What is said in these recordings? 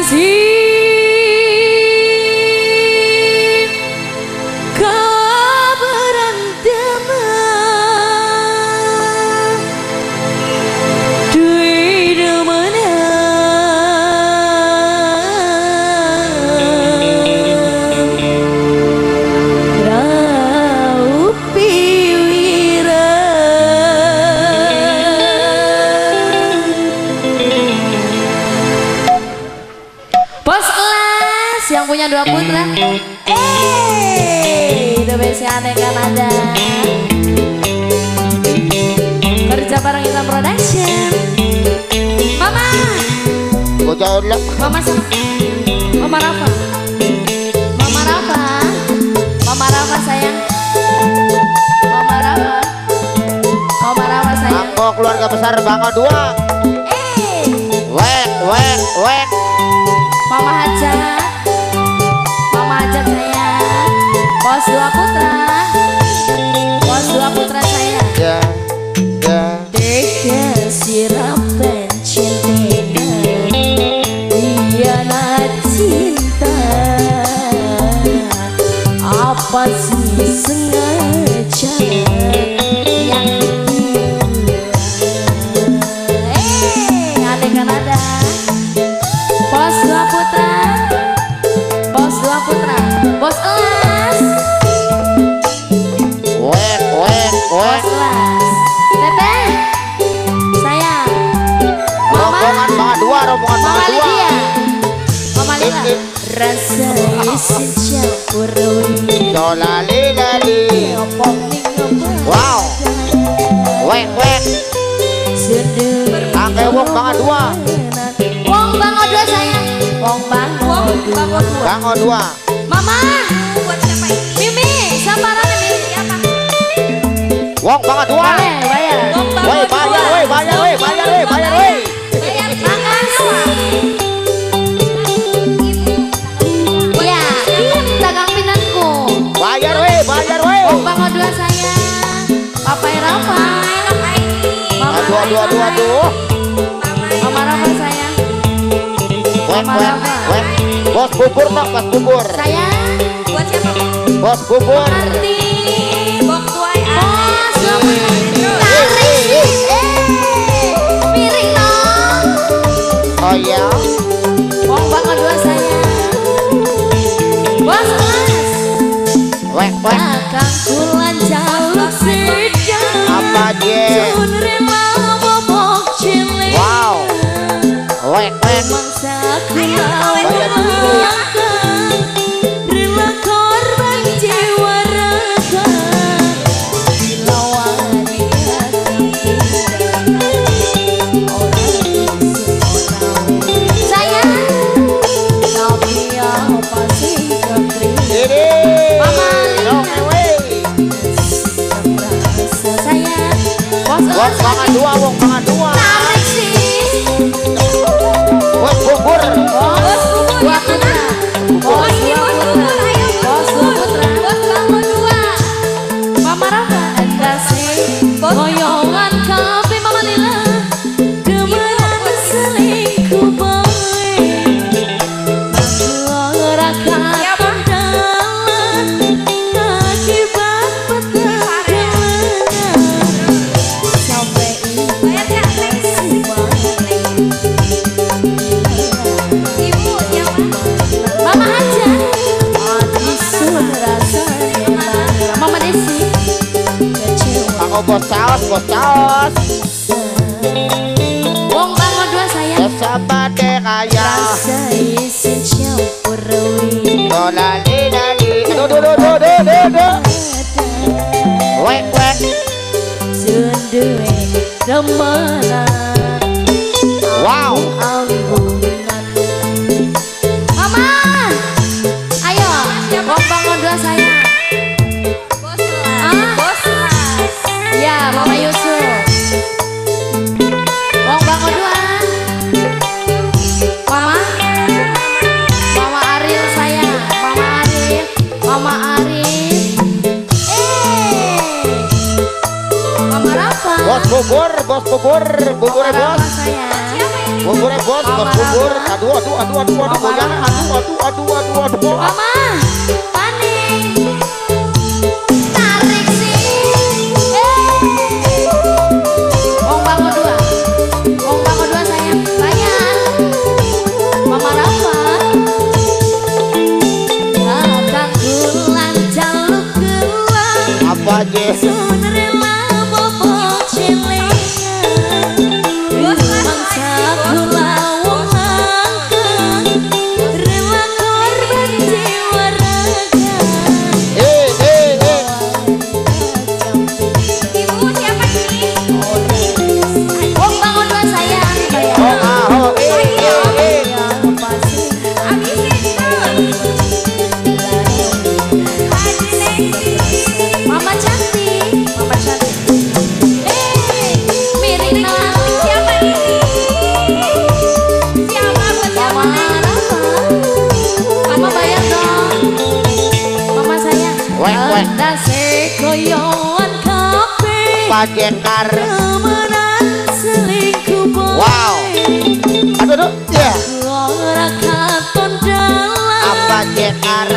Brasil. Dua putra. Eh, itu biasanya aneh kan ada Kerja bareng kita Production. Mama. Bocah udah Mama sama Mama Rafa. Mama Rafa. Mama Rafa sayang. Mama Rafa. Mama Rafa sayang. Aku keluarga besar Bango dua. Eh. Wek, wek, wek. Mama Hajat Bos dua putra Mama Lila Ini. Rasa isi campur Dolali lali Wow Wek, wek wong Bango dua. Wong Bango dua sayang Wong Bango dua. Bango dua. Mama Buat siapa ini? Mimi Samara Mimi Siapa? Wong Bango dua. Bayar Bayar. Woi, bayar, woi, bayar, bayar, bayar, woi Bayar Bos bubur dong, bos bubur Sayang Buat siapa Bos bubur Arti Bok tuai dong. Oh iya. Wong Bango dua sayang Bos Mas. Wek, wek. Akang kulan Bango bos caos, bos caos Wong bango dua sayang Desa bade kaya Rasa isi campur rewi Dolali lali Aduh, aduh, aduh, aduh, aduh, aduh Wek, wek. Sunduwe remenan Bogor, bos Bogor, Bogor ya bos bogor bos bos Bogor. aduh aduh aduh aduh aduh aduh aduh aduh aduh aduh aduh aduh Wanda seko yoan kape Pake kar Temenan selingkuh Wow. Aduh, ya yeah. Orang katon dalam. Apa kar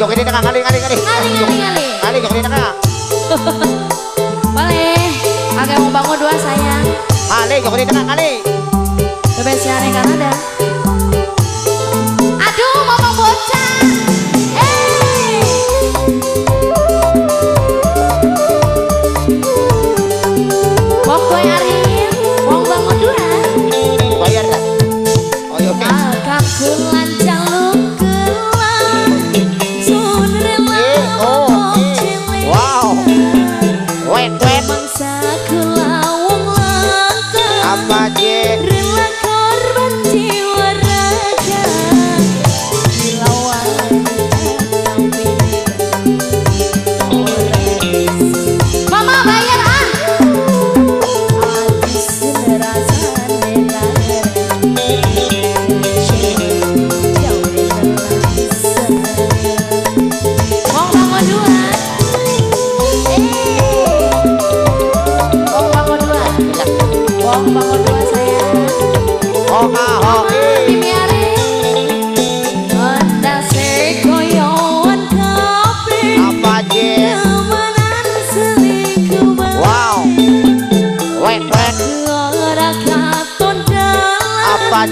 joget di tengah kali kali kali. Kali kali kali. Kali tengah. Boleh. kakek mau bangun dua sayang. Kali joget di tengah kali. Coba kan ada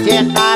Jangan